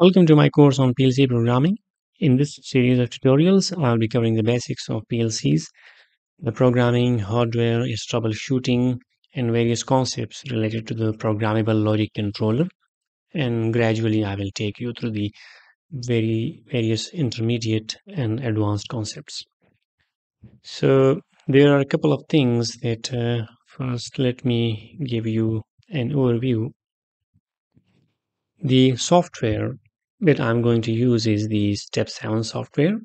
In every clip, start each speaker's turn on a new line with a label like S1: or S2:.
S1: Welcome to my course on PLC programming. In this series of tutorials, I'll be covering the basics of PLCs, the programming, hardware, its troubleshooting, and various concepts related to the programmable logic controller. And gradually, I will take you through the very various intermediate and advanced concepts. So there are a couple of things that uh, first let me give you an overview the software that I'm going to use is the Step 7 software.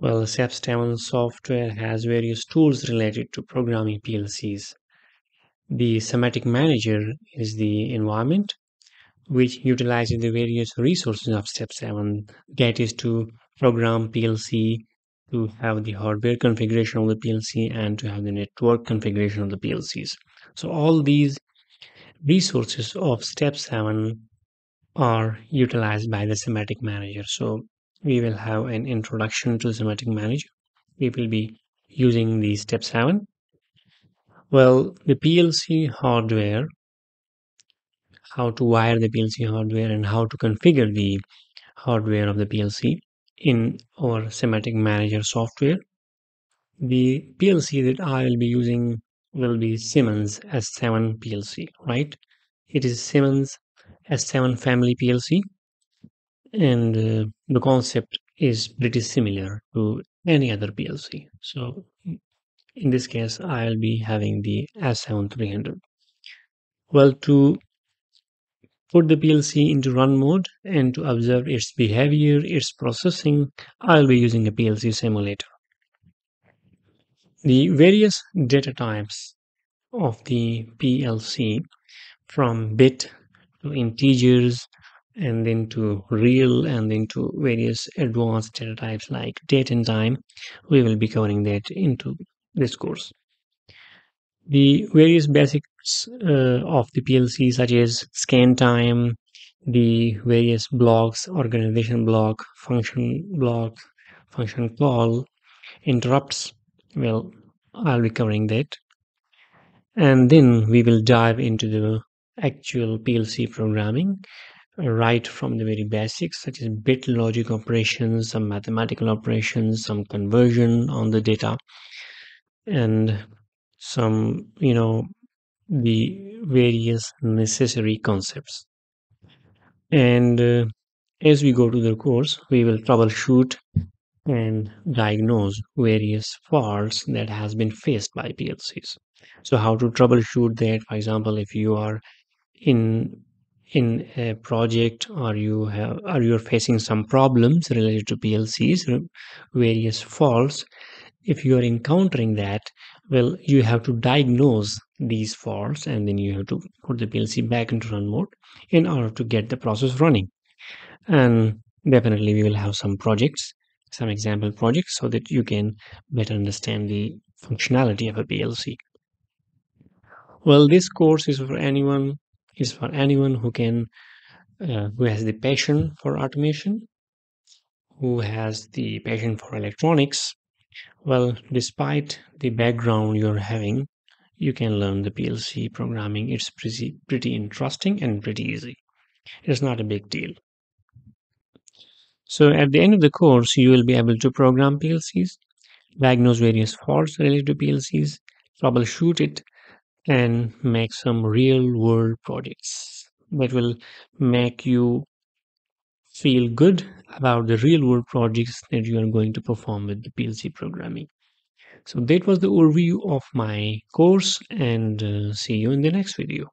S1: Well, Step 7 software has various tools related to programming PLCs. The SIMATIC Manager is the environment which utilizes the various resources of Step 7. That is to program PLC, to have the hardware configuration of the PLC, and to have the network configuration of the PLCs. So all these resources of Step 7 are utilized by the SIMATIC Manager. So we will have an introduction to SIMATIC Manager. We will be using the step 7. Well, the PLC hardware, how to wire the PLC hardware and how to configure the hardware of the PLC in our SIMATIC Manager software. The PLC that I will be using will be Siemens S7 PLC, right? It is Siemens S7 family PLC and uh, the concept is pretty similar to any other PLC. So in this case, I'll be having the S7300. Well, to put the PLC into run mode and to observe its behavior, its processing, I'll be using a PLC simulator. The various data types of the PLC from bit to integers and then to real and then to various advanced data types like date and time we will be covering that into this course. The various basics uh, of the plc such as scan time the various blocks organization block function block function call interrupts well i'll be covering that. And then we will dive into the actual PLC programming uh, right from the very basics such as bit logic operations, some mathematical operations, some conversion on the data, and some, you know, the various necessary concepts. And uh, as we go to the course, we will troubleshoot and diagnose various faults that has been faced by PLCs. So how to troubleshoot that, for example, if you are in in a project or you have or you're facing some problems related to PLCs, various faults, if you are encountering that, well, you have to diagnose these faults and then you have to put the PLC back into run mode in order to get the process running. And definitely we will have some projects, some example projects so that you can better understand the functionality of a PLC. Well, this course is for anyone is for anyone who can uh, who has the passion for automation who has the passion for electronics well despite the background you're having you can learn the plc programming. It's pretty pretty interesting and pretty easy. It's not a big deal. So at the end of the course you will be able to program plcs diagnose various faults related to plcs troubleshoot it and make some real world projects that will make you feel good about the real world projects that you are going to perform with the PLC programming. So that was the overview of my course and uh, see you in the next video.